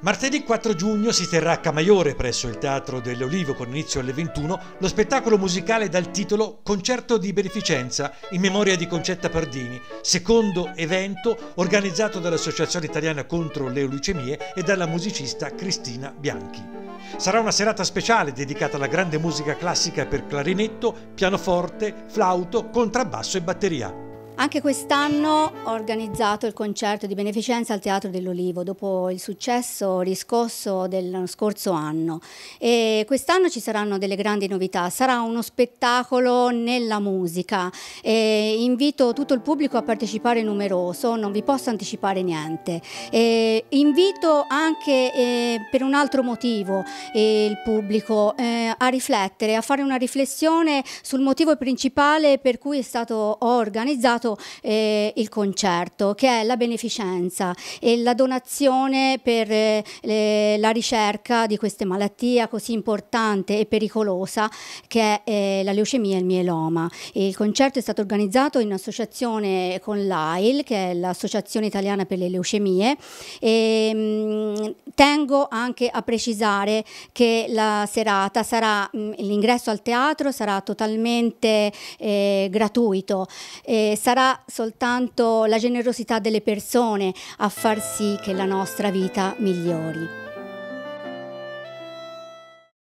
Martedì 4 giugno si terrà a Camaiore, presso il Teatro dell'Olivo, con inizio alle 21, lo spettacolo musicale dal titolo Concerto di beneficenza in memoria di Concetta Pardini, secondo evento organizzato dall'Associazione Italiana contro le Leucemie e dalla musicista Cristina Bianchi. Sarà una serata speciale dedicata alla grande musica classica per clarinetto, pianoforte, flauto, contrabbasso e batteria. Anche quest'anno ho organizzato il concerto di beneficenza al Teatro dell'Olivo dopo il successo riscosso del scorso anno. Quest'anno ci saranno delle grandi novità, sarà uno spettacolo nella musica. E invito tutto il pubblico a partecipare numeroso, non vi posso anticipare niente. E invito anche eh, per un altro motivo eh, il pubblico eh, a riflettere, a fare una riflessione sul motivo principale per cui è stato organizzato iniziato eh, il concerto, che è la beneficenza e la donazione per eh, la ricerca di questa malattia così importante e pericolosa che è eh, la leucemia e il mieloma. Il concerto è stato organizzato in associazione con l'AIL, che è l'Associazione Italiana per le Leucemie, e mh, mm, tengo anche a precisare che la serata sarà, mm, l'ingresso al teatro sarà totalmente eh, gratuito, eh, sarà sarà soltanto la generosità delle persone a far sì che la nostra vita migliori.